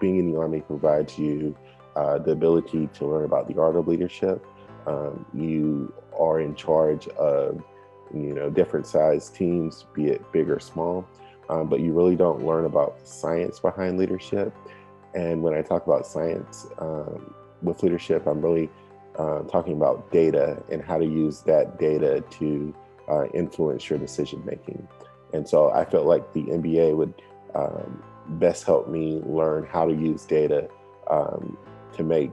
being in the Army provides you uh, the ability to learn about the art of leadership. Um, you are in charge of you know different size teams, be it big or small, um, but you really don't learn about the science behind leadership. And when I talk about science um, with leadership, I'm really uh, talking about data and how to use that data to uh, influence your decision making. And so I felt like the MBA would um, best help me learn how to use data um, to make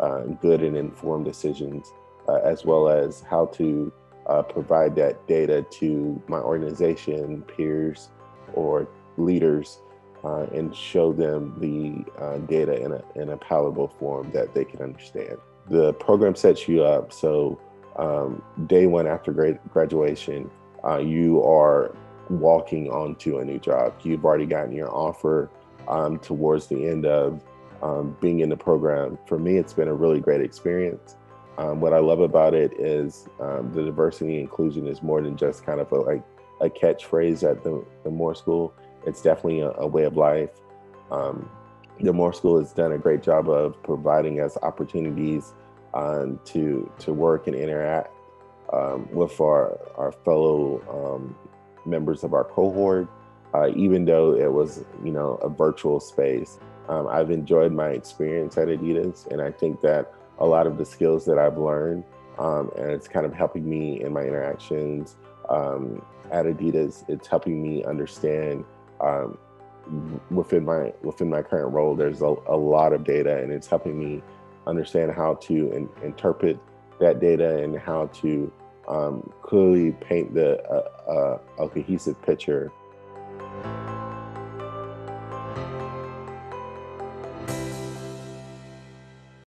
uh, good and informed decisions, uh, as well as how to uh, provide that data to my organization, peers, or leaders, uh, and show them the uh, data in a, in a palatable form that they can understand. The program sets you up so um, day one after grad- graduation, uh, you are walking onto a new job. You've already gotten your offer um, towards the end of um, being in the program. For me, it's been a really great experience. Um, what I love about it is um, the diversity inclusion is more than just kind of a, like a catchphrase at the, the Moore School. It's definitely a, a way of life. Um, the Moore School has done a great job of providing us opportunities um, to to work and interact um, with our our fellow um, members of our cohort, uh, even though it was you know a virtual space. Um, I've enjoyed my experience at Adidas, and I think that a lot of the skills that I've learned um, and it's kind of helping me in my interactions um, at Adidas. It's helping me understand within my within my current role. There's a, a lot of data, and it's helping me understand how to in, interpret that data and how to um, clearly paint the uh, uh, a cohesive picture